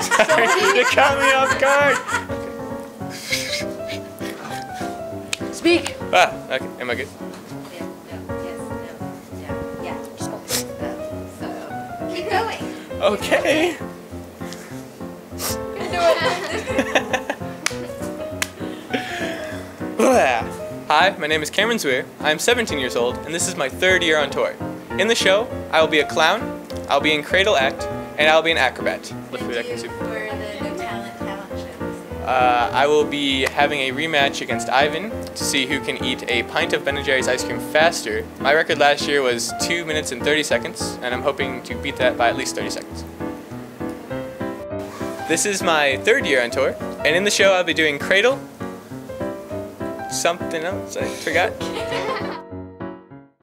Sorry, you caught me off guard. Speak. Ah, okay. Am I good? Yeah, no, yes, no, yeah, yeah. So, keep going. Okay. Hi, my name is Cameron Zweir. I'm 17 years old, and this is my third year on tour. In the show, I will be a clown, I'll be in Cradle Act, and I'll be an acrobat. Lift food, I can Thank you soup. for the new talent talent shows. Uh, I will be having a rematch against Ivan to see who can eat a pint of Ben & Jerry's ice cream faster. My record last year was 2 minutes and 30 seconds, and I'm hoping to beat that by at least 30 seconds. This is my third year on tour, and in the show I'll be doing Cradle, something else I forgot,